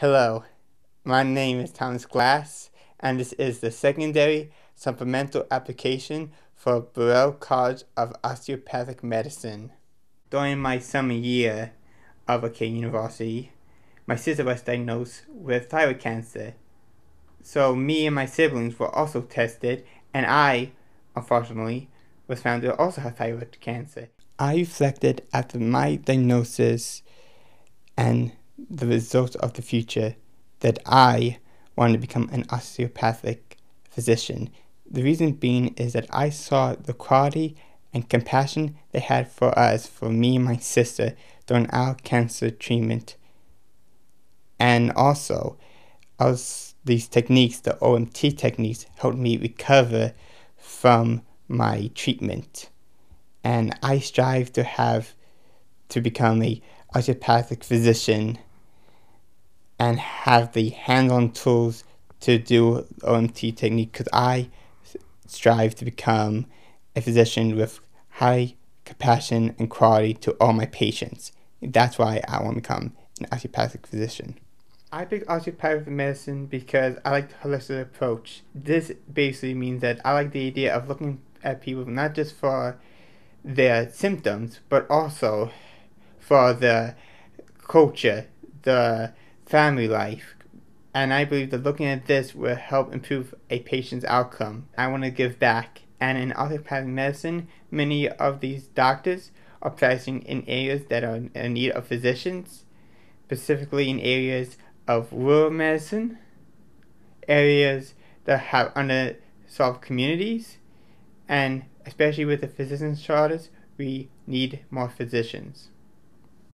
Hello, my name is Thomas Glass, and this is the secondary supplemental application for Burrell College of Osteopathic Medicine. During my summer year of Acadia University, my sister was diagnosed with thyroid cancer. So me and my siblings were also tested, and I, unfortunately, was found to also have thyroid cancer. I reflected after my diagnosis and the result of the future that I wanted to become an osteopathic physician. The reason being is that I saw the quality and compassion they had for us, for me and my sister, during our cancer treatment. And also, as these techniques, the OMT techniques, helped me recover from my treatment. And I strive to have to become a osteopathic physician and have the hands-on tools to do OMT technique because I strive to become a physician with high compassion and quality to all my patients. That's why I want to become an osteopathic physician. I picked osteopathic medicine because I like the holistic approach. This basically means that I like the idea of looking at people not just for their symptoms, but also for the culture, the family life. And I believe that looking at this will help improve a patient's outcome. I want to give back. And in osteopathic medicine, many of these doctors are practicing in areas that are in need of physicians, specifically in areas of rural medicine, areas that have underserved communities, and especially with the physician shortage, we need more physicians.